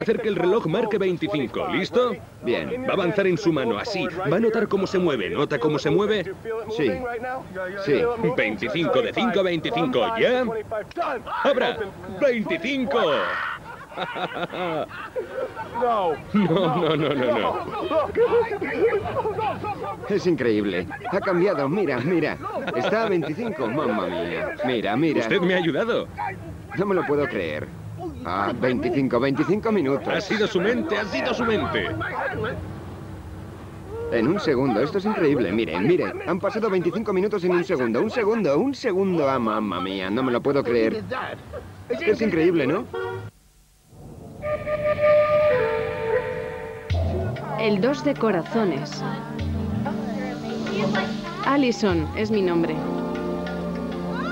hacer que el reloj marque 25. ¿Listo? Bien. Va a avanzar en su mano, así. Va a notar cómo se mueve. ¿Nota cómo se mueve? Sí. Sí. 25 de 5 a 25. ¿Ya? ¡Abra! ¡25! No, no, no, no, no. Es increíble. Ha cambiado. Mira, mira. Está a 25. Mamma mía. Mira, mira. Usted me ha ayudado. No me lo puedo creer. Ah, 25, 25 minutos. Ha sido su mente, ha sido su mente. En un segundo, esto es increíble. Miren, miren, han pasado 25 minutos en un segundo. Un segundo, un segundo. Ah, mamma mía, no me lo puedo creer. Es increíble, ¿no? El dos de corazones. Allison es mi nombre.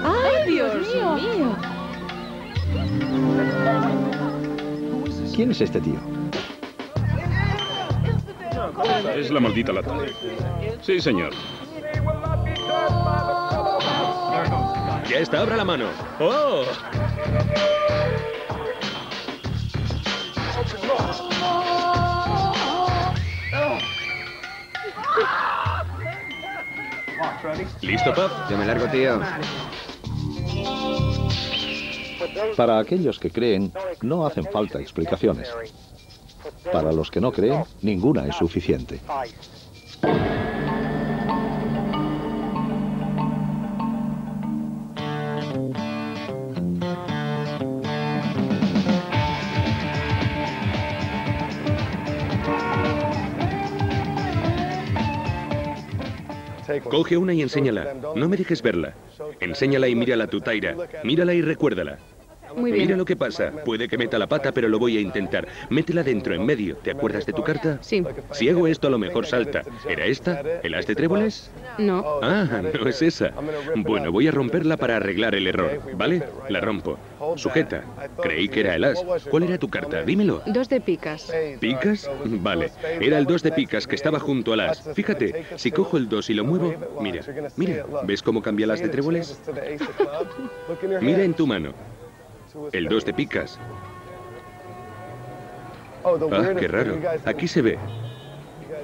¡Ay, Dios mío! ¿Quién es este tío? Es la maldita lata. Sí, señor. Ya está, abra la mano. ¡Oh! ¿Listo, Pop? Yo me largo, tío. Para aquellos que creen, no hacen falta explicaciones. Para los que no creen, ninguna es suficiente. Coge una y enséñala. No me dejes verla. Enséñala y mírala a tu Taira. Mírala y recuérdala. Muy bien. Mira lo que pasa. Puede que meta la pata, pero lo voy a intentar. Métela dentro, en medio. ¿Te acuerdas de tu carta? Sí. Si hago esto, a lo mejor salta. ¿Era esta? ¿El as de tréboles? No. Ah, no es esa. Bueno, voy a romperla para arreglar el error, ¿vale? La rompo. Sujeta. Creí que era el as. ¿Cuál era tu carta? Dímelo. Dos de picas. ¿Picas? Vale. Era el 2 de picas que estaba junto al as. Fíjate, si cojo el 2 y lo muevo, mira, mira. ¿Ves cómo cambia el as de tréboles? Mira en tu mano. El 2 de picas. Ah, qué raro. Aquí se ve.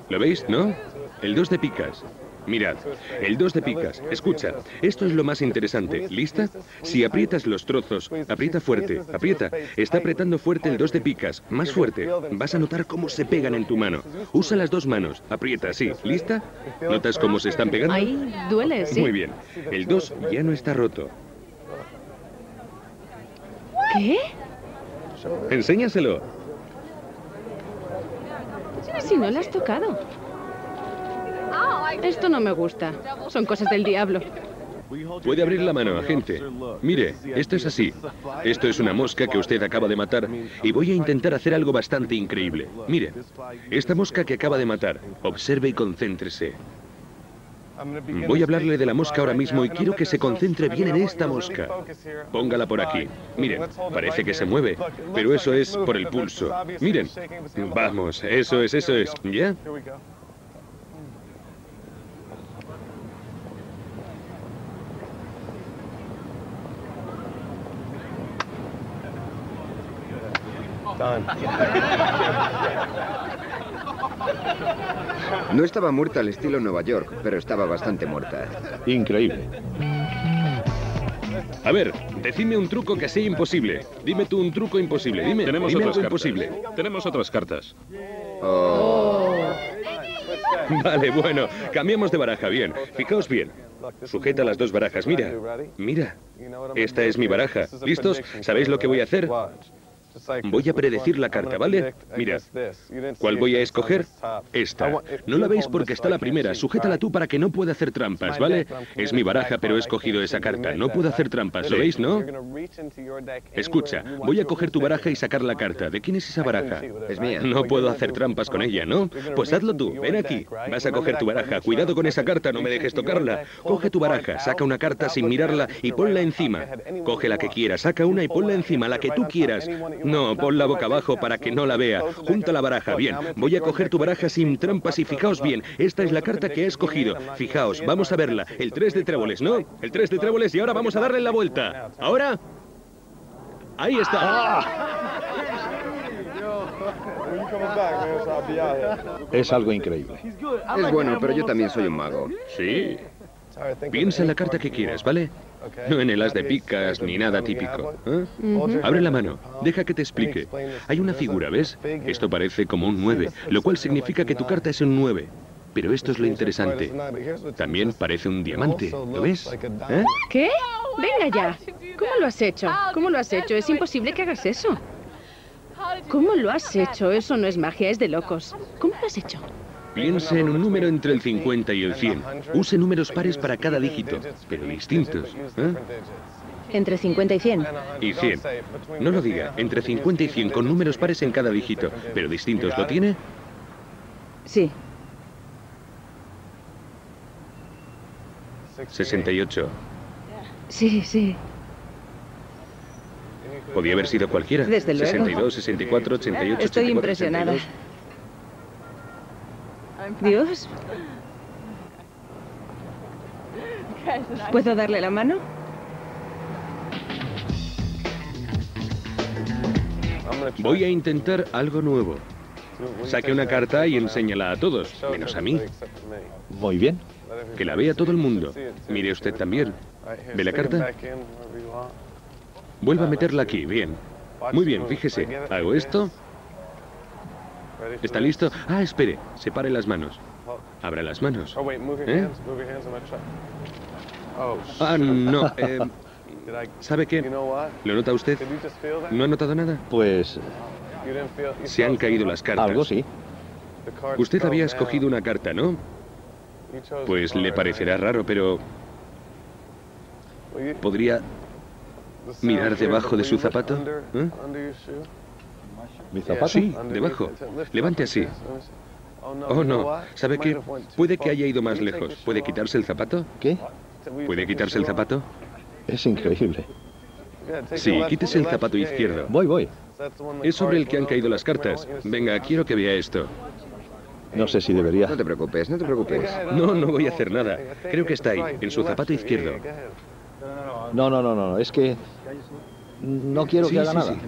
¿Lo veis, no? El 2 de picas. Mirad, el 2 de picas. Escucha, esto es lo más interesante. ¿Lista? Si aprietas los trozos, aprieta fuerte, aprieta. Está apretando fuerte el 2 de picas. Más fuerte. Vas a notar cómo se pegan en tu mano. Usa las dos manos. Aprieta, sí. ¿Lista? ¿Notas cómo se están pegando? Ahí duele, sí. Muy bien. El 2 ya no está roto. ¿Qué? Enséñaselo. Si no la has tocado. Esto no me gusta. Son cosas del diablo. Puede abrir la mano, agente. Mire, esto es así. Esto es una mosca que usted acaba de matar y voy a intentar hacer algo bastante increíble. Mire, esta mosca que acaba de matar, observe y concéntrese. Voy a hablarle de la mosca ahora mismo y quiero que se concentre bien en esta mosca. Póngala por aquí. Miren, parece que se mueve, pero eso es por el pulso. Miren, vamos, eso es, eso es. ¿Ya? No estaba muerta al estilo Nueva York, pero estaba bastante muerta. Increíble. A ver, decidme un truco que sea imposible. Dime tú un truco imposible. Dime, Tenemos dime otras algo cartas. imposible. Tenemos otras cartas. Oh, Vale, bueno, cambiamos de baraja, bien. Fijaos bien. Sujeta las dos barajas, mira. Mira. Esta es mi baraja. ¿Listos? ¿Sabéis lo que voy a hacer? Voy a predecir la carta, ¿vale? Mirad. ¿Cuál voy a escoger? Esta. No la veis porque está la primera. Sujétala tú para que no pueda hacer trampas, ¿vale? Es mi baraja, pero he escogido esa carta. No puedo hacer trampas, ¿lo veis, no? Escucha, voy a coger tu baraja y sacar la carta. ¿De quién es esa baraja? es mía. No puedo hacer trampas con ella, ¿no? Pues hazlo tú, ven aquí. Vas a coger tu baraja. Cuidado con esa carta, no me dejes tocarla. Coge tu baraja, saca una carta sin mirarla y ponla encima. Coge la que quieras, saca una y ponla encima, la que tú quieras. No, ponla boca abajo para que no la vea. Junta la baraja, bien. Voy a coger tu baraja sin trampas y fijaos bien. Esta es la carta que he escogido. Fijaos, vamos a verla. El 3 de tréboles, ¿no? El 3 de tréboles y ahora vamos a darle la vuelta. ¿Ahora? Ahí está. Es algo increíble. Es bueno, pero yo también soy un mago. Sí. Piensa en la carta que quieras, ¿vale? No en el as de picas ni nada típico. ¿eh? Abre la mano, deja que te explique. Hay una figura, ¿ves? Esto parece como un 9, lo cual significa que tu carta es un 9. Pero esto es lo interesante. También parece un diamante, ¿lo ves? ¿Eh? ¿Qué? Venga ya. ¿Cómo lo has hecho? ¿Cómo lo has hecho? Es imposible que hagas eso. ¿Cómo lo has hecho? Eso no es magia, es de locos. ¿Cómo lo has hecho? Piense en un número entre el 50 y el 100. Use números pares para cada dígito, pero distintos. ¿eh? Entre 50 y 100. Y 100. No lo diga, entre 50 y 100 con números pares en cada dígito, pero distintos. ¿Lo tiene? Sí. 68. Sí, sí. Podía haber sido cualquiera. Desde luego. 62, 64, 88, Estoy 84, impresionada. 82. Dios. ¿Puedo darle la mano? Voy a intentar algo nuevo. Saque una carta y enséñala a todos, menos a mí. Muy bien. Que la vea todo el mundo. Mire usted también. ¿Ve la carta? Vuelva a meterla aquí, bien. Muy bien, fíjese. Hago esto. ¿Está listo? Ah, espere. Separe las manos. Abra las manos. ¿Eh? Ah, no. eh, ¿Sabe qué? ¿Lo nota usted? ¿No ha notado nada? Pues Se han caído las cartas. algo sí. Usted había escogido una carta, ¿no? Pues le parecerá raro, pero ¿podría mirar debajo de su zapato? ¿Eh? ¿Mi zapato? Sí, debajo. Levante así. Oh, no. ¿Sabe qué? Puede que haya ido más lejos. ¿Puede quitarse el zapato? ¿Qué? ¿Puede quitarse el zapato? Es increíble. Sí, quítese el zapato izquierdo. Voy, voy. Es sobre el que han caído las cartas. Venga, quiero que vea esto. No sé si debería. No te preocupes, no te preocupes. No, no voy a hacer nada. Creo que está ahí, en su zapato izquierdo. No, no, no, no. Es que no quiero Sí, que haga sí, nada. sí.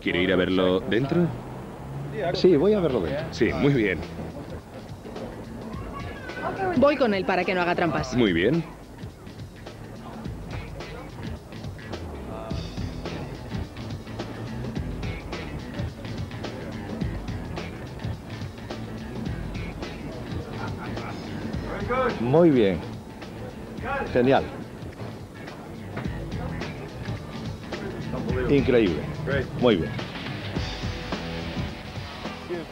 ¿Quiere ir a verlo dentro? Sí, voy a verlo dentro. Sí, muy bien. Voy con él para que no haga trampas. Muy bien. Muy bien. Genial. Increíble. Muy bien.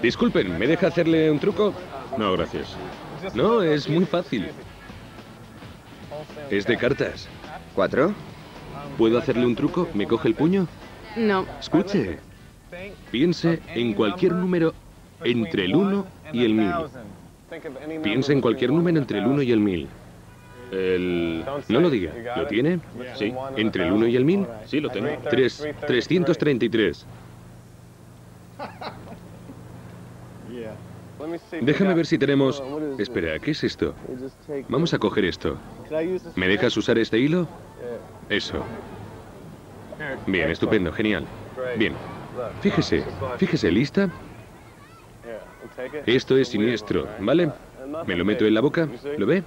Disculpen, ¿me deja hacerle un truco? No, gracias. No, es muy fácil. Es de cartas. ¿Cuatro? ¿Puedo hacerle un truco? ¿Me coge el puño? No. Escuche. Piense en cualquier número entre el 1 y el 1000. Piense en cualquier número entre el 1 y el 1000. El... No lo diga. ¿Lo tiene? Sí. ¿Entre el 1 y el 1000? Sí, lo tengo. 3. 333. Déjame ver si tenemos... Espera, ¿qué es esto? Vamos a coger esto. ¿Me dejas usar este hilo? Eso. Bien, estupendo, genial. Bien. Fíjese, fíjese, ¿lista? Esto es siniestro, ¿vale? Me lo meto en la boca, ¿lo ve?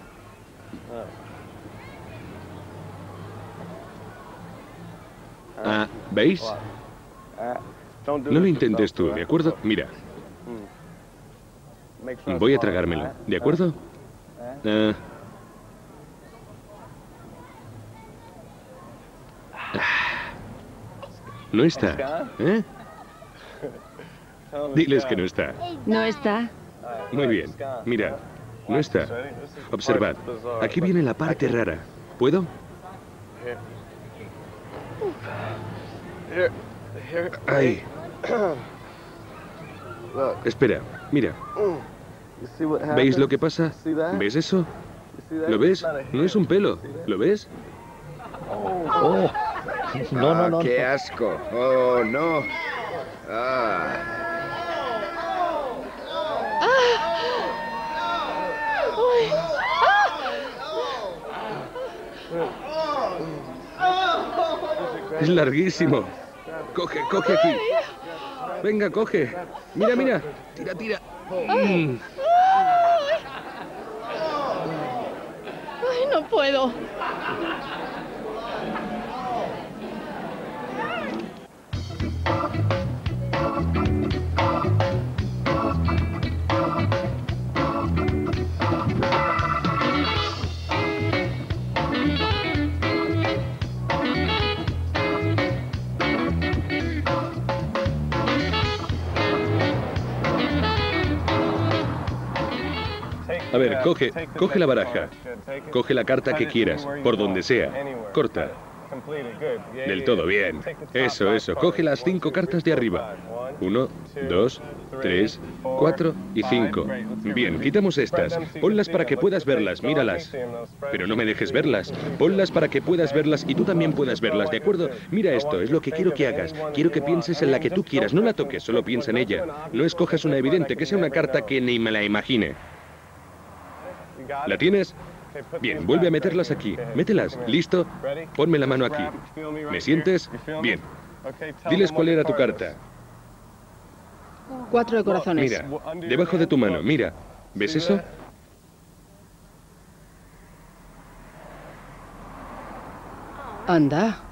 Ah, ¿veis? No lo intentes tú, ¿de acuerdo? Mira, voy a tragármelo, ¿de acuerdo? Ah. No está, ¿eh? Diles que no está. No está. Muy bien. Mira, no está. Observad. Aquí viene la parte rara. ¿Puedo? Ahí. Espera, mira. ¿Veis lo que pasa? ¿Ves eso? ¿Lo ves? No es un pelo. ¿Lo ves? Oh. No, no, Ah, no. ¡Qué asco! ¡Oh, no! Ah. Es larguísimo. Coge, coge aquí. Venga, coge. Mira, mira. Tira, tira. Ay, no puedo. A ver, coge, coge la baraja. Coge la carta que quieras, por donde sea. Corta. Del todo bien. Eso, eso. Coge las cinco cartas de arriba. Uno, dos, tres, cuatro y cinco. Bien, quitamos estas. Ponlas para que puedas verlas, míralas. Pero no me dejes verlas. Ponlas para que puedas verlas y tú también puedas verlas, ¿de acuerdo? Mira esto, es lo que quiero que hagas. Quiero que pienses en la que tú quieras, no la toques, solo piensa en ella. No escojas una evidente, que sea una carta que ni me la imagine. ¿La tienes? Bien, vuelve a meterlas aquí. Mételas. ¿Listo? Ponme la mano aquí. ¿Me sientes? Bien. Diles cuál era tu carta. Cuatro de corazones. Mira, debajo de tu mano, mira. ¿Ves eso? Anda.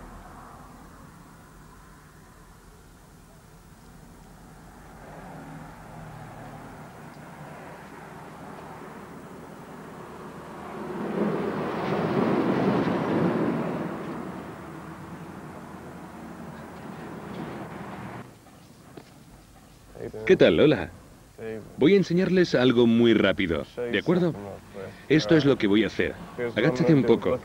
¿Qué tal, Lola? Voy a enseñarles algo muy rápido, ¿de acuerdo? Esto es lo que voy a hacer. Agáchate un poco.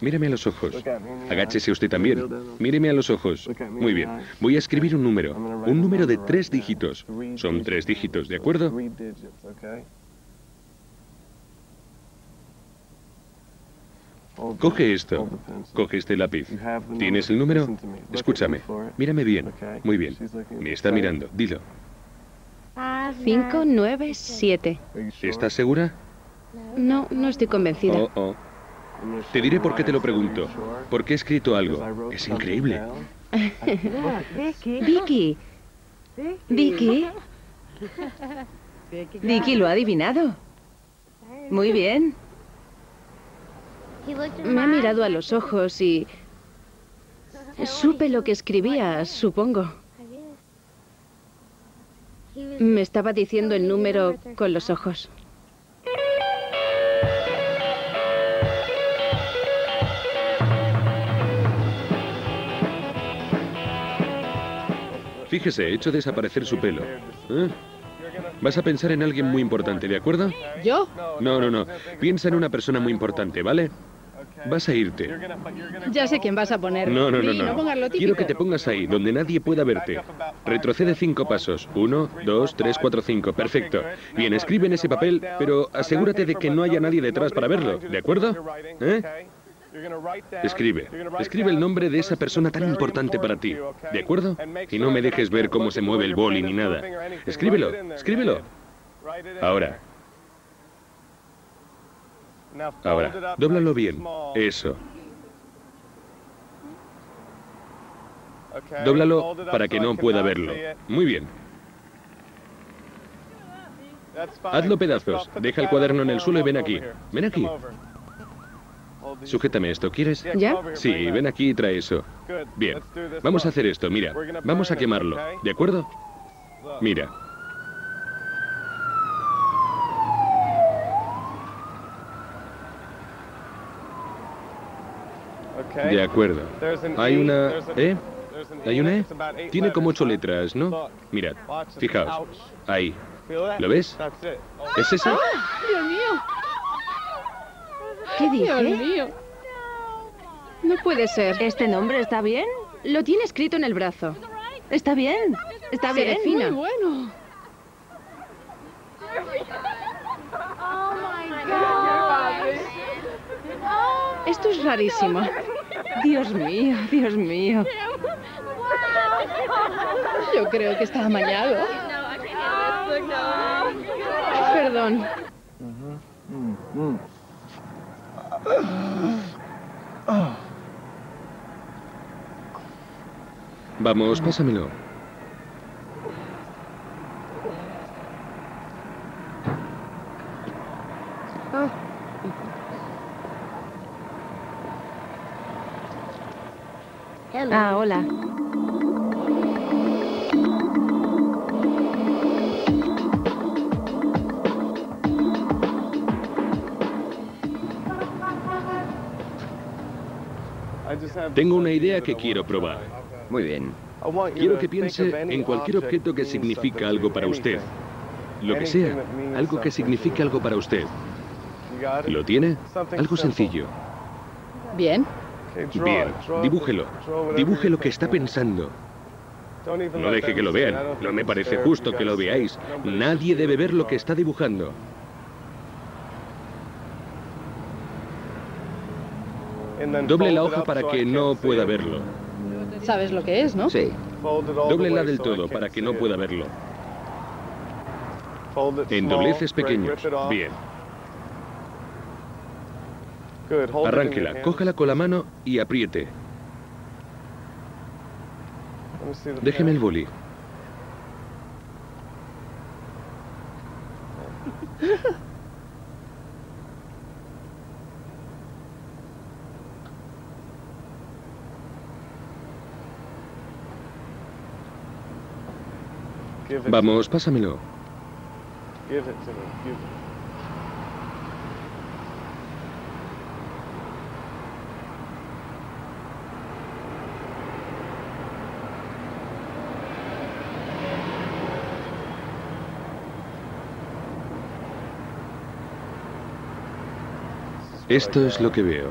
Míreme a los ojos. Agáchese usted también. Míreme a los ojos. Muy bien. Voy a escribir un número. Un número de tres dígitos. Son tres dígitos, ¿de acuerdo? Coge esto. Coge este lápiz. ¿Tienes el número? Escúchame. Mírame bien. Muy bien. Me está mirando. Dilo. Cinco, nueve, siete. ¿Estás segura? No, no estoy convencida. Oh, oh. Te diré por qué te lo pregunto. Porque he escrito algo. Es increíble. Vicky. Vicky. Vicky lo ha adivinado. Muy bien. Me ha mirado a los ojos y supe lo que escribía, supongo. Me estaba diciendo el número con los ojos. Fíjese, he hecho desaparecer su pelo. ¿Eh? Vas a pensar en alguien muy importante, ¿de acuerdo? ¿Yo? No, no, no. Piensa en una persona muy importante, ¿vale? Vas a irte. Ya sé quién vas a poner. No, no, no, no. lo Quiero que te pongas ahí, donde nadie pueda verte. Retrocede cinco pasos. Uno, dos, tres, cuatro, cinco. Perfecto. Bien, escribe en ese papel, pero asegúrate de que no haya nadie detrás para verlo, ¿de acuerdo? ¿Eh? Escribe. Escribe el nombre de esa persona tan importante para ti, ¿de acuerdo? Y no me dejes ver cómo se mueve el boli ni nada. Escríbelo, escríbelo. Ahora, ahora, dóblalo bien. Eso. Dóblalo para que no pueda verlo. Muy bien. Hazlo pedazos. Deja el cuaderno en el suelo y ven aquí. Ven aquí. Sujétame esto, ¿quieres? ¿Ya? Sí, ven aquí y trae eso. Bien. Vamos a hacer esto, mira. Vamos a quemarlo, ¿de acuerdo? Mira. De acuerdo. Hay una... ¿Eh? ¿Hay una E? Tiene como ocho letras, ¿no? Mirad, fijaos. Ahí. ¿Lo ves? ¿Es esa? Dios mío. ¿Qué Dios dice? mío. No puede ser. ¿Este nombre está bien? Lo tiene escrito en el brazo. ¿Está bien? ¿Está bien? defina. Muy bueno. Esto es rarísimo. Dios mío, Dios mío. Yo creo que está amañado. Perdón. Vamos, pásamelo. Tengo una idea que quiero probar. Muy bien. Quiero que piense en cualquier objeto que significa algo para usted. Lo que sea, algo que signifique algo para usted. ¿Lo tiene? Algo sencillo. Bien. Bien, dibújelo. Dibuje lo que está pensando. No deje que lo vean. No me parece justo que lo veáis. Nadie debe ver lo que está dibujando. Doble la hoja para que no pueda verlo. ¿Sabes lo que es, no? Sí. Dóblela del todo para que no pueda verlo. En dobleces pequeños. Bien. Arránquela, cójala con la mano y apriete. Déjeme el boli. Vamos, pásamelo. Esto es lo que veo.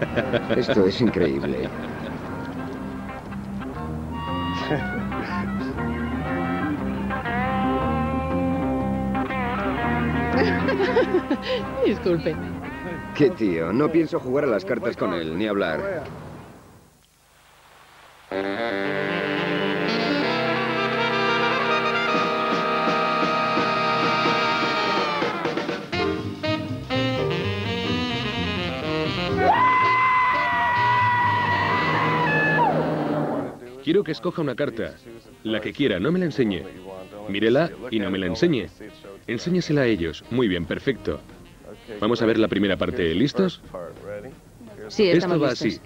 Esto es increíble. Disculpe. Qué tío, no pienso jugar a las cartas con él, ni hablar. Quiero que escoja una carta. La que quiera, no me la enseñe. Mírela y no me la enseñe. Enséñesela a ellos. Muy bien, perfecto. Vamos a ver la primera parte. ¿Listos? Sí, Esto va listos. así.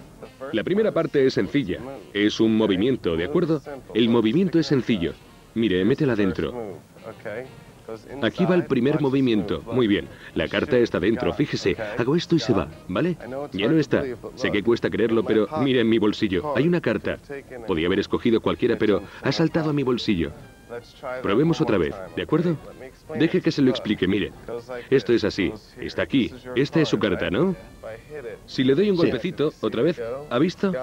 La primera parte es sencilla. Es un movimiento, ¿de acuerdo? El movimiento es sencillo. Mire, métela dentro. Aquí va el primer movimiento. Muy bien. La carta está dentro. Fíjese. Hago esto y se va. ¿Vale? Ya no está. Sé que cuesta creerlo, pero mire en mi bolsillo. Hay una carta. Podía haber escogido cualquiera, pero ha saltado a mi bolsillo. Probemos otra vez, ¿de acuerdo? Deje que se lo explique, mire. Esto es así. Está aquí. Esta es su carta, ¿no? Si le doy un golpecito, otra vez, ¿ha visto?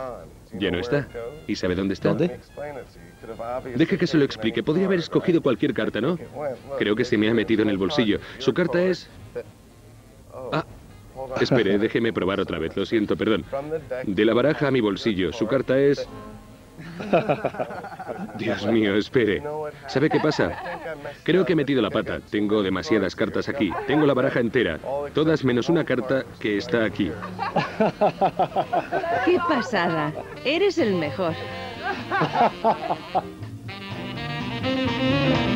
Ya no está. ¿Y sabe dónde está? Deje que se lo explique. Podría haber escogido cualquier carta, ¿no? Creo que se me ha metido en el bolsillo. Su carta es... Ah, espere, déjeme probar otra vez. Lo siento, perdón. De la baraja a mi bolsillo. Su carta es... Dios mío, espere. ¿Sabe qué pasa? Creo que he metido la pata. Tengo demasiadas cartas aquí. Tengo la baraja entera. Todas menos una carta que está aquí. ¡Qué pasada! Eres el mejor.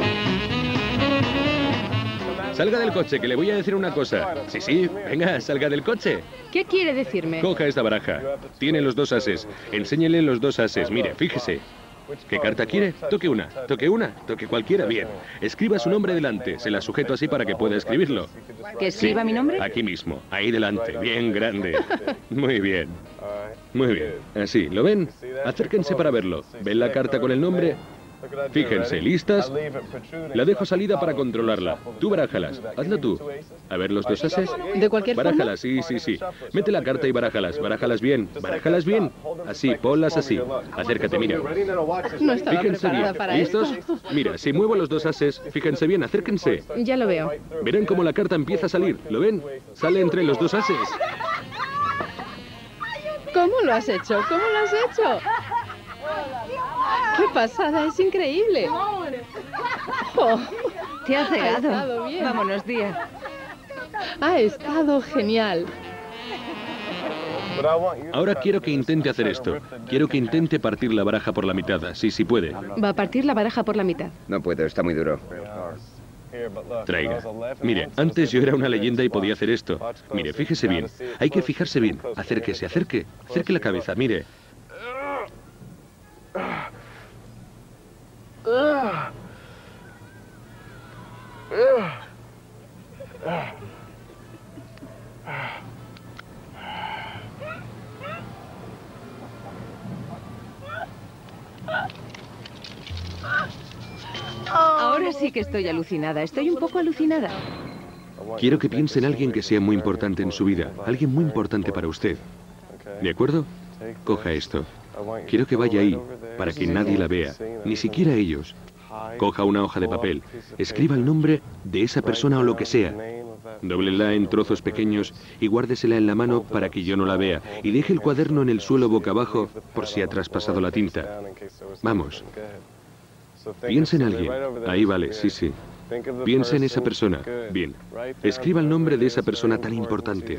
Salga del coche, que le voy a decir una cosa. Sí, sí, venga, salga del coche. ¿Qué quiere decirme? Coja esta baraja. Tiene los dos ases. Enséñele los dos ases. Mire, fíjese. ¿Qué carta quiere? Toque una, toque una, toque cualquiera. Bien. Escriba su nombre delante. Se la sujeto así para que pueda escribirlo. ¿Que escriba mi nombre? Aquí mismo, ahí delante, bien grande. Muy bien. Muy bien. Así, ¿lo ven? Acérquense para verlo. ¿Ven la carta con el nombre? Fíjense, ¿listas? La dejo salida para controlarla. Tú barájalas. Hazlo tú. A ver los dos ases. ¿De cualquier forma? Barájalas, sí, sí, sí. Mete la carta y barájalas. Barájalas bien. Barájalas bien. Así, ponlas así. Acércate, mira. No estaba Fíjense preparada bien. para ¿Listos? esto. Mira, si muevo los dos ases, fíjense bien, acérquense. Ya lo veo. Verán cómo la carta empieza a salir. ¿Lo ven? Sale entre los dos ases. ¿Cómo lo has hecho? ¿Cómo lo has hecho? ¡Qué pasada! ¡Es increíble! Oh, Te has Ha estado bien. Vámonos, tía. ha estado genial. Ahora quiero que intente hacer esto. Quiero que intente partir la baraja por la mitad. Sí, sí puede. Va a partir la baraja por la mitad. No puedo, está muy duro. Traiga. Mire, antes yo era una leyenda y podía hacer esto. Mire, fíjese bien. Hay que fijarse bien. Acérquese, acerque. Acerque la cabeza, mire. Ahora sí que estoy alucinada. Estoy un poco alucinada. Quiero que piense en alguien que sea muy importante en su vida. Alguien muy importante para usted. ¿De acuerdo? Coja esto. Quiero que vaya ahí, para que nadie la vea, ni siquiera ellos. Coja una hoja de papel, escriba el nombre de esa persona o lo que sea. Dóblela en trozos pequeños y guárdesela en la mano para que yo no la vea. Y deje el cuaderno en el suelo boca abajo por si ha traspasado la tinta. Vamos. Piensa en alguien. Ahí vale, sí, sí. Piensa en esa persona. Bien. Escriba el nombre de esa persona tan importante.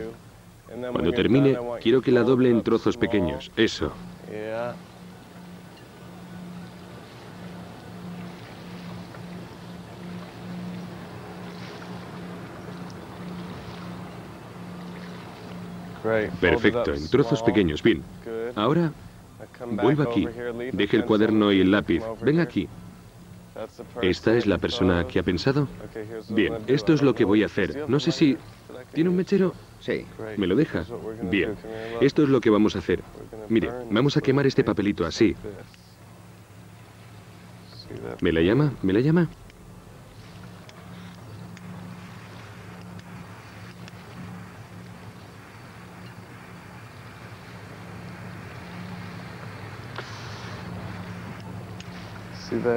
Cuando termine, quiero que la doble en trozos pequeños. Eso. Perfecto, en trozos pequeños. Bien. Ahora, vuelva aquí. Deje el cuaderno y el lápiz. Ven aquí. ¿Esta es la persona que ha pensado? Bien, esto es lo que voy a hacer. No sé si... ¿Tiene un mechero? Sí. ¿Me lo deja? Bien. Esto es lo que vamos a hacer. Mire, vamos a quemar este papelito así. ¿Me la llama? ¿Me la llama?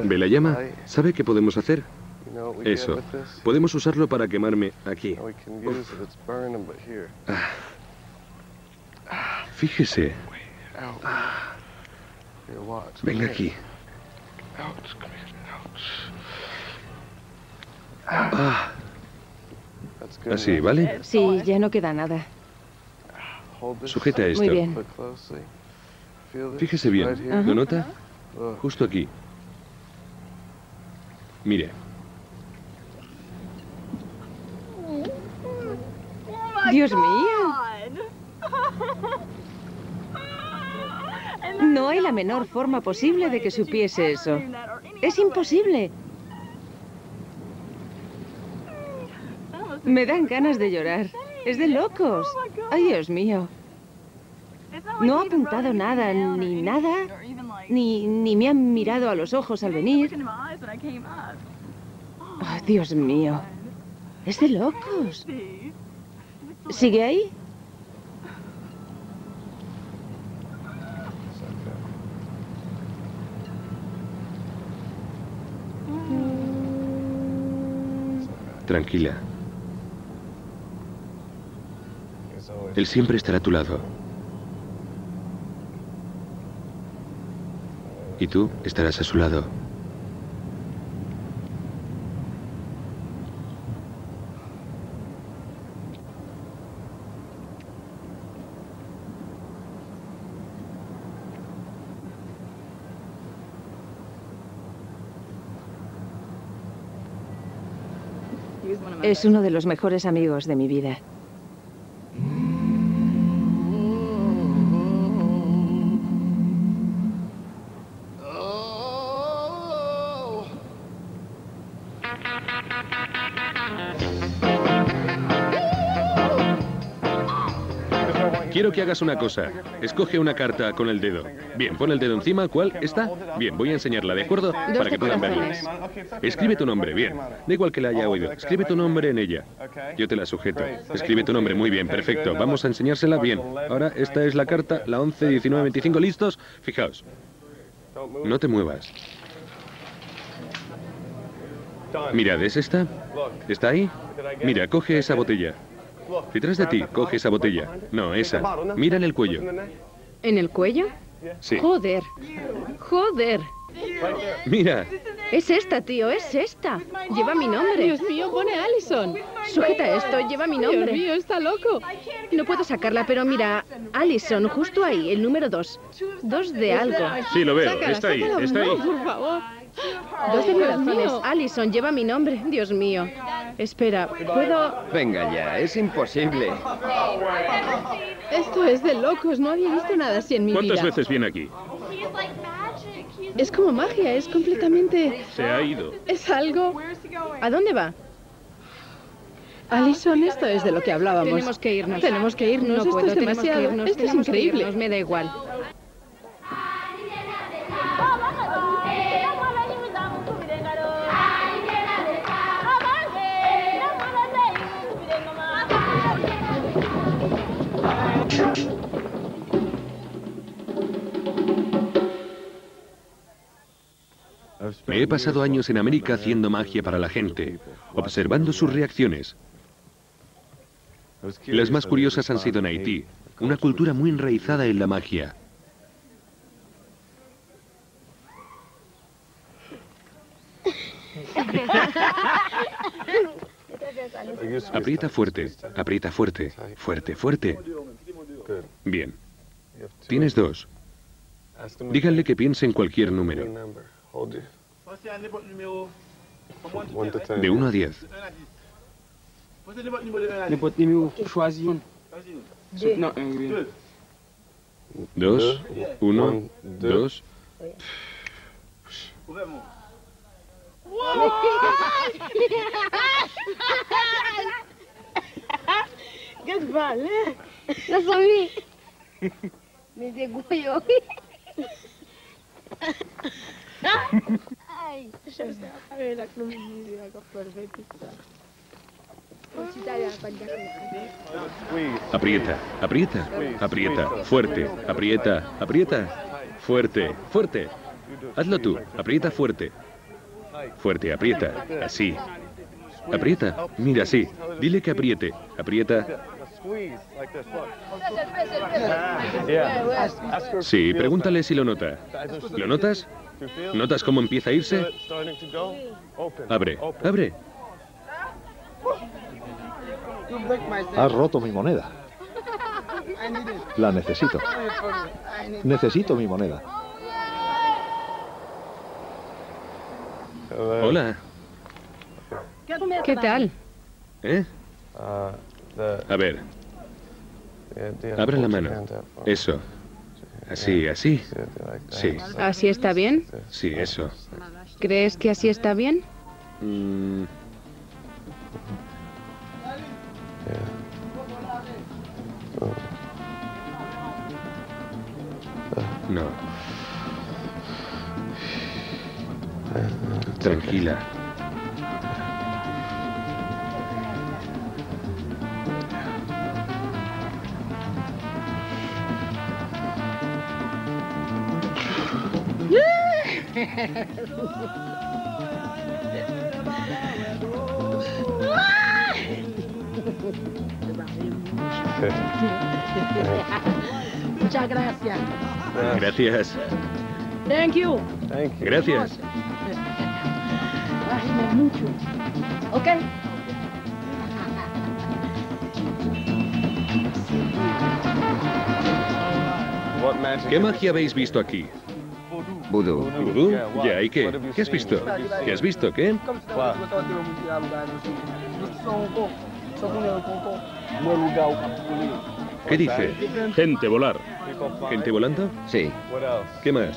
¿Ve la llama? ¿Sabe qué podemos hacer? Eso. Podemos usarlo para quemarme aquí. Ah. Fíjese. Venga aquí. Ah. Así, ¿vale? Sí, ya no queda nada. Sujeta esto. Muy bien. Fíjese bien. ¿Lo nota? Justo aquí. Mire. Dios mío. No hay la menor forma posible de que supiese eso. Es imposible. Me dan ganas de llorar. Es de locos. Ay, Dios mío. No ha apuntado nada, ni nada, ni, ni me han mirado a los ojos al venir. Ay, Dios mío. Es de locos. ¿Sigue ahí? Tranquila. Él siempre estará a tu lado. Y tú estarás a su lado. Es uno de los mejores amigos de mi vida. Quiero que hagas una cosa. Escoge una carta con el dedo. Bien, pon el dedo encima. ¿Cuál? ¿Esta? Bien, voy a enseñarla, ¿de acuerdo? Para que puedan verla. Escribe tu nombre, bien. Da igual que la haya oído. Escribe tu nombre en ella. Yo te la sujeto. Escribe tu nombre, muy bien, perfecto. Vamos a enseñársela bien. Ahora, esta es la carta, la 11, 19, 25. ¿Listos? Fijaos. No te muevas. Mirad, ¿es esta? ¿Está ahí? Mira, coge esa botella. Detrás de ti, coge esa botella. No, esa. Mira en el cuello. ¿En el cuello? Sí. Joder. Joder. Mira. Es esta, tío, es esta. Lleva mi nombre. Dios mío, pone Allison. Sujeta esto, lleva mi Dios nombre. mío, está loco. No puedo sacarla, pero mira, Allison, justo ahí, el número dos. Dos de algo. Sí, lo veo. Sácala, Está ahí, sácala. está ahí. No, por favor. Dos de corazones. Allison, lleva mi nombre. Dios mío. Espera, ¿puedo...? Venga ya, es imposible. Esto es de locos. No había visto nada así en mi ¿Cuántas vida. veces viene aquí? Es como magia. Es completamente... Se ha ido. Es algo... ¿A dónde va? Alison, esto es de lo que hablábamos. Tenemos que irnos. Tenemos que irnos. No esto puedo, es tenemos que demasiado. irnos, esto es increíble. irnos, me da igual. Me he pasado años en América haciendo magia para la gente, observando sus reacciones. Las más curiosas han sido en Haití, una cultura muy enraizada en la magia. Aprieta fuerte, aprieta fuerte, fuerte, fuerte. Bien. Tienes dos. Díganle que piense en cualquier número, de 1 a 10. N'importe numéro, choisis un. Non, un, uno, dos. La famille. Mais des goyos. Ay, Aprieta, aprieta, aprieta, fuerte, aprieta, aprieta, fuerte, fuerte. Hazlo tú, aprieta fuerte. Fuerte, aprieta, así. Aprieta, mira así. Dile que apriete, aprieta. Sí, pregúntale si lo nota. ¿Lo notas? ¿Notas cómo empieza a irse? Abre, abre. Has roto mi moneda. La necesito. Necesito mi moneda. Hola, ¿Qué tal? ¿eh? A ver, abre la mano. Eso. Así, así. Sí, ¿Así está bien? sí, eso. ¿Crees que así está bien? Mm. No. Tranquila. Muchas gracias. Gracias. Thank you. Gracias. Ay, mucho. ¿Ok? ¿Qué magia habéis visto aquí? Vudú. ¿Vudú? Ya, ¿y qué? ¿Qué has visto? ¿Qué has visto? ¿Qué? ¿Qué dice? Gente, volar. ¿Gente volando? Sí. ¿Qué más?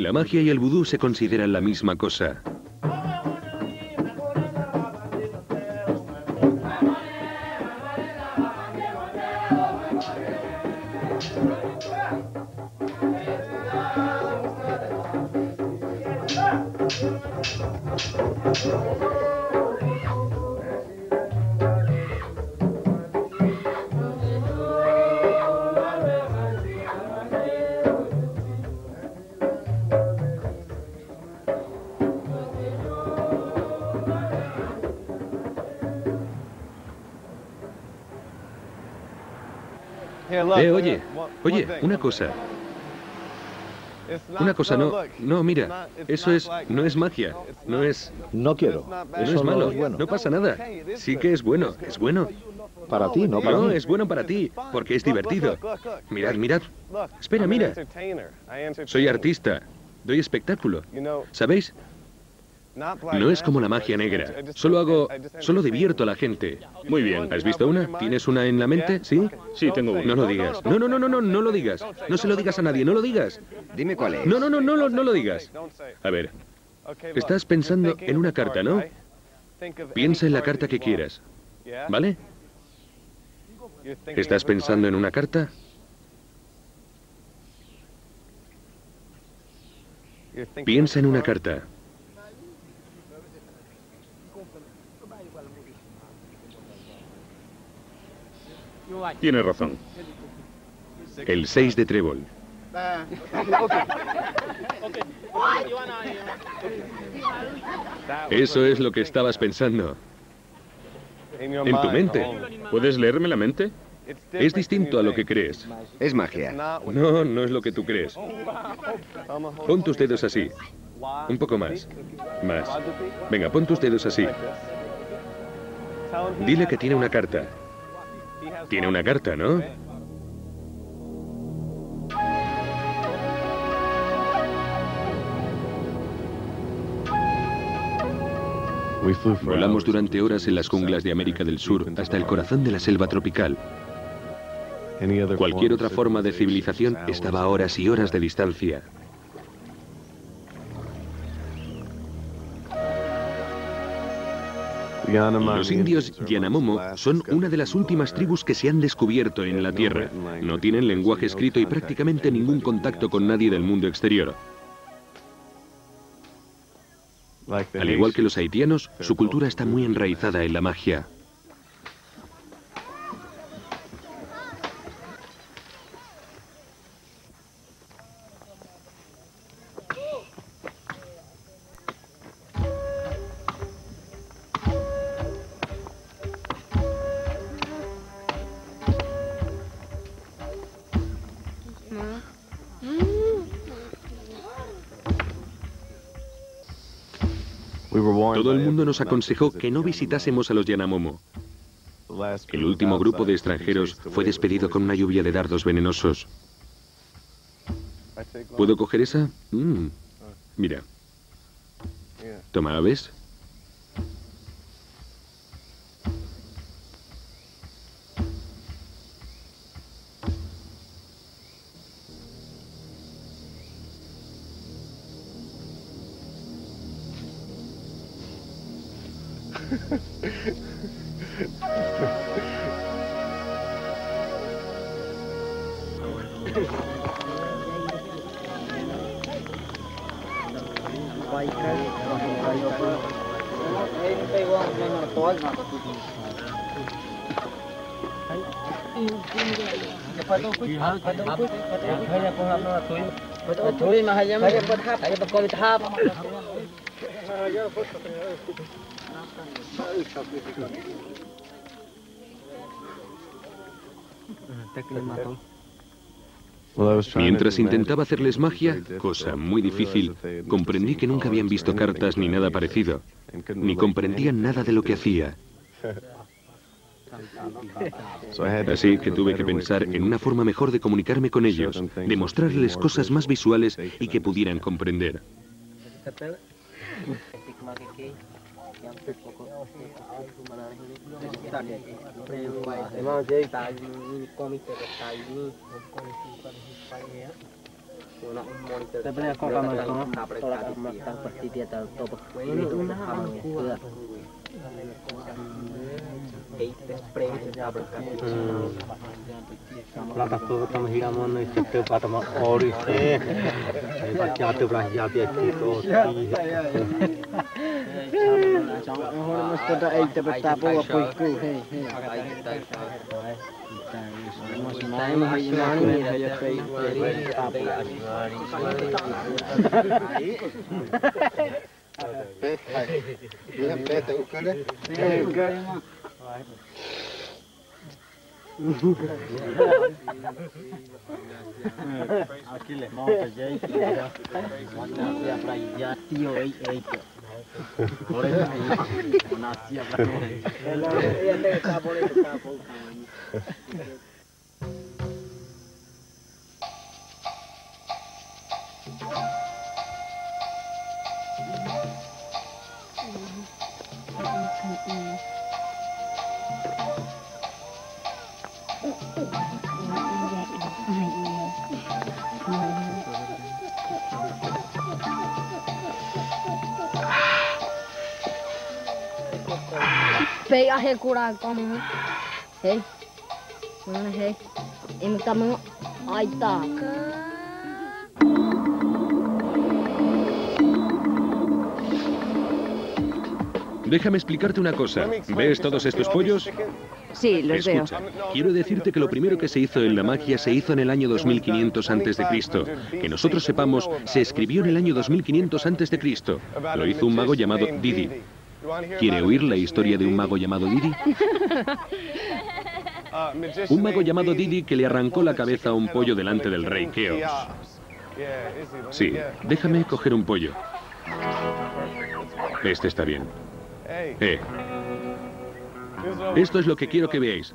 La magia y el vudú se consideran la misma cosa. Eh, oye, oye, una cosa. Una cosa, no, no, mira, eso es, no es magia, no es, No quiero. no Eso es malo, no es bueno. no pasa nada. Sí que es bueno, es bueno. Para ti, no para No, mí. es bueno para ti, porque es divertido. Mirad, mirad. Espera, mira. Soy artista, doy espectáculo. ¿Sabéis? No es como la magia negra. Solo hago, solo divierto a la gente. Muy bien, ¿has visto una? ¿Tienes una en la mente? ¿Sí? Sí, tengo una. No lo digas. No, no, no, no, no, no lo digas. No se lo digas a nadie, no lo digas. Dime cuál es. No, no, no, no, lo- no lo digas. A ver, estás pensando en una carta, ¿no? Piensa en la carta que quieras, ¿vale? ¿Estás pensando en una carta? Piensa en una carta. Tienes razón. El 6 de trébol. Eso es lo que estabas pensando. En tu mente. ¿Puedes leerme la mente? Es distinto a lo que crees. Es magia. No, no es lo que tú crees. Pon tus dedos así. Un poco más. Más. Venga, pon tus dedos así. Dile que tiene una carta. Tiene una carta, ¿no? Volamos durante horas en las junglas de América del Sur hasta el corazón de la selva tropical. Cualquier otra forma de civilización estaba a horas y horas de distancia. Los indios Yanamomo son una de las últimas tribus que se han descubierto en la Tierra. No tienen lenguaje escrito y prácticamente ningún contacto con nadie del mundo exterior. Al igual que los haitianos, su cultura está muy enraizada en la magia. Todo el mundo nos aconsejó que no visitásemos a los Yanamomo. El último grupo de extranjeros fue despedido con una lluvia de dardos venenosos. ¿Puedo coger esa? Mm. Mira. Toma, ¿ves? Mientras intentaba hacerles magia, cosa muy difícil, comprendí que nunca habían visto cartas ni nada parecido, ni comprendían nada de lo que hacía. Así que tuve que pensar en una forma mejor de comunicarme con ellos, de mostrarles cosas más visuales y que pudieran comprender. Plataforma estamos girando no setor para tomar ouro e fé. Aí vai ter até o Brasil já tem aqui. Agora nós temos aí também tá boa por cu. Time hari ini hari hari hari hari hari hari hari Aquí le monta ya para ya tío ey ey por eso una tía para ella le está por el capo Thank you. Pega recurado como Hey. Mana hey. Ini kamu Ahí está. Déjame explicarte una cosa. ¿Ves todos estos pollos? Sí, los veo. Escucha, quiero decirte que lo primero que se hizo en la magia se hizo en el año 2500 antes de Cristo. Que nosotros sepamos, se escribió en el año 2500 antes de Cristo. Lo hizo un mago llamado Didi. ¿Quiere oír la historia de un mago llamado Didi? Un mago llamado Didi que le arrancó la cabeza a un pollo delante del rey Keops. Sí, déjame coger un pollo. Este está bien. Eh. Esto es lo que quiero que veáis.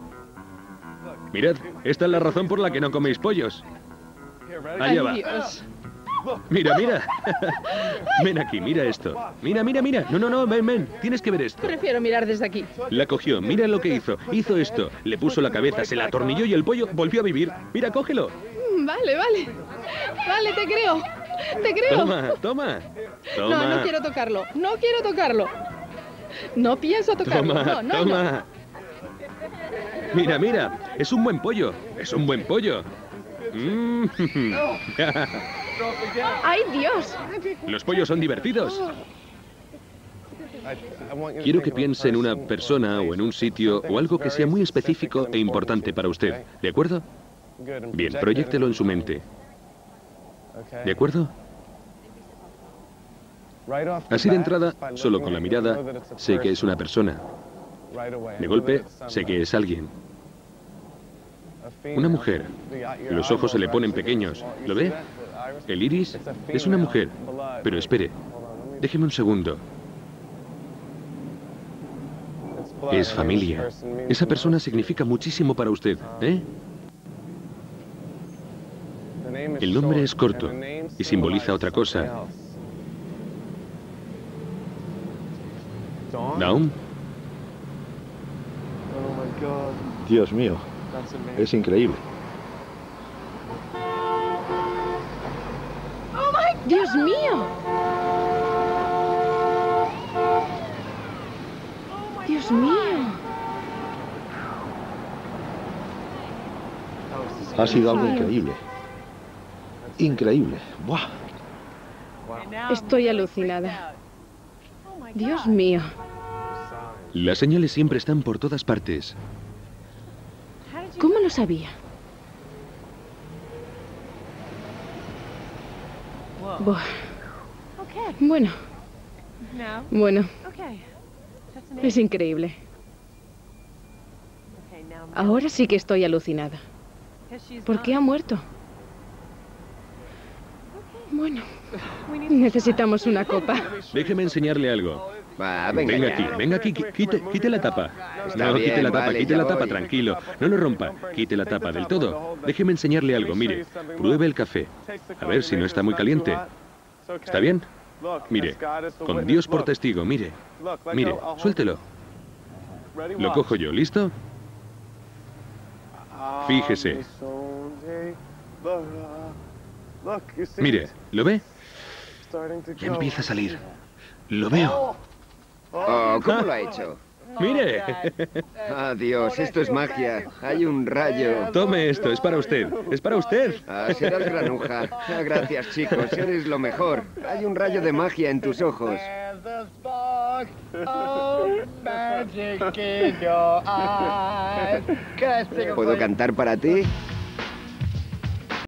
Mirad, esta es la razón por la que no coméis pollos. Allá va. Mira, mira. Ven aquí, mira esto. Mira, mira, mira. No, no, no, ven, ven. Tienes que ver esto. Prefiero mirar desde aquí. La cogió, mira lo que hizo. Hizo esto. Le puso la cabeza, se la atornilló y el pollo volvió a vivir. Mira, cógelo. Mm, Vale, vale. Vale, te creo. Te creo. Toma, toma. Toma. No, no quiero tocarlo. No quiero tocarlo. No pienso tocarlo. Toma, no, no, no. toma. Mira, mira. Es un buen pollo. Es un buen pollo. Mm. ¡Ay, Dios! Los pollos son divertidos. Quiero que piense en una persona o en un sitio o algo que sea muy específico e importante para usted. ¿De acuerdo? Bien, proyéctelo en su mente. ¿De acuerdo? Así de entrada, solo con la mirada, sé que es una persona. De golpe, sé que es alguien. Una mujer. Los ojos se le ponen pequeños. ¿Lo ve? El iris es una mujer. Pero espere. Déjeme un segundo. Es familia. Esa persona significa muchísimo para usted, ¿eh? El nombre es corto y simboliza otra cosa. ¿Dawn? Dios mío, es increíble. ¡Dios mío! ¡Dios mío! Ha sido algo increíble. Increíble. ¡Buah! Estoy alucinada. Dios mío. Las señales siempre están por todas partes. ¿Cómo lo sabía? Buah. Bueno, bueno, es increíble. Ahora sí que estoy alucinada. ¿Por qué ha muerto? Bueno, necesitamos una copa. Déjeme enseñarle algo. Va, venga, aquí, venga aquí, qui- quite, quite la tapa. Está No, bien, quite la tapa, vale, quite la tapa, voy. tranquilo. No lo rompa, quite la tapa del todo. Déjeme enseñarle algo, mire. Pruebe el café. A ver si no está muy caliente. ¿Está bien? Mire, con Dios por testigo, mire. Mire, suéltelo. Lo cojo yo, ¿listo? Fíjese. Mire, ¿lo ve? Ya empieza a salir. Lo veo. Oh, ¿cómo lo ha hecho? Mire. Ah, Dios, esto es magia. Hay un rayo. Tome esto, es para usted. Es para usted. Ah, serás granuja. Ah, gracias, chicos. Eres lo mejor. Hay un rayo de magia en tus ojos. ¿Puedo cantar para ti?